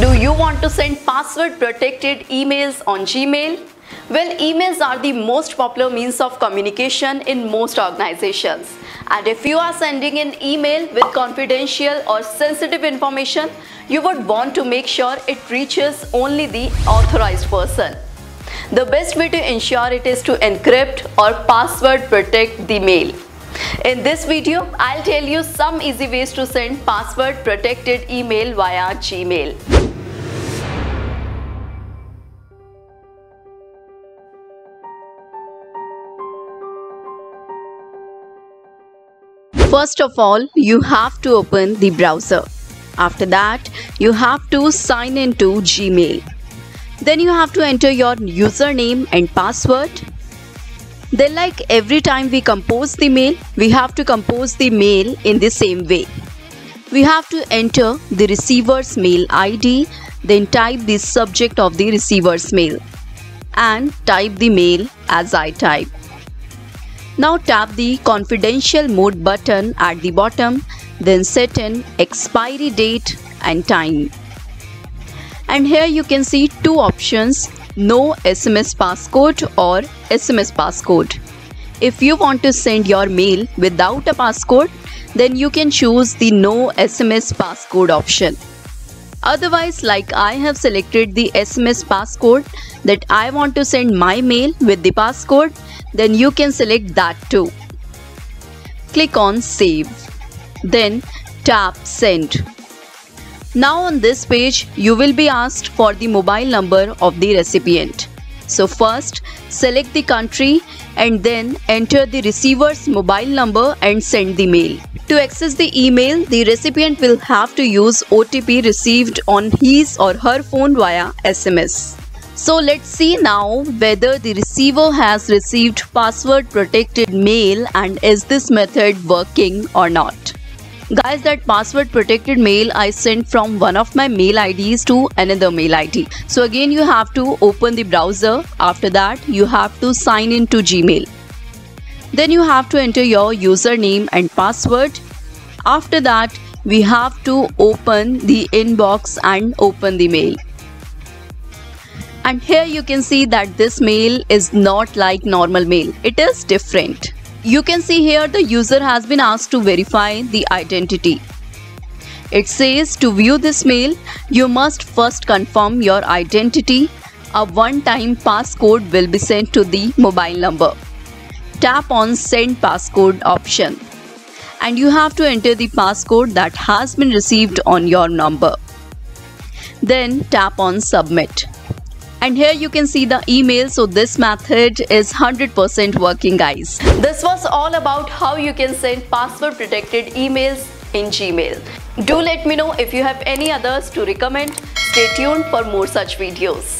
do you want to send password protected emails on Gmail? Well, emails are the most popular means of communication in most organizations. And if you are sending an email with confidential or sensitive information, you would want to make sure it reaches only the authorized person. The best way to ensure it is to encrypt or password protect the mail. In this video, I'll tell you some easy ways to send password protected email via Gmail. First of all, you have to open the browser. After that, you have to sign into Gmail. Then you have to enter your username and password. Then like every time we compose the mail, we have to compose the mail in the same way. We have to enter the receiver's mail ID, then type the subject of the receiver's mail and type the mail as I type. Now tap the confidential mode button at the bottom, then set an expiry date and time. And here you can see two options no SMS passcode or SMS passcode. If you want to send your mail without a passcode, then you can choose the no SMS passcode option. Otherwise, like I have selected the SMS passcode that I want to send my mail with the passcode, then you can select that too. Click on save. Then tap send. Now on this page, you will be asked for the mobile number of the recipient. So first, select the country and then enter the receiver's mobile number and send the mail. To access the email, the recipient will have to use OTP received on his or her phone via SMS. So let's see now whether the receiver has received password protected mail and is this method working or not. Guys, that password protected mail I sent from one of my mail IDs to another mail ID. So again you have to open the browser. After that you have to sign in to Gmail. Then you have to enter your username and password. After that we have to open the inbox and open the mail. And here you can see that this mail is not like normal mail. It is different. You can see here the user has been asked to verify the identity. It says to view this mail, you must first confirm your identity. A one-time passcode will be sent to the mobile number. Tap on send passcode option and you have to enter the passcode that has been received on your number. Then tap on submit and here you can see the email. So this method is 100% working guys. This was all about how you can send password protected emails in gmail. Do let me know if you have any others to recommend. Stay tuned for more such videos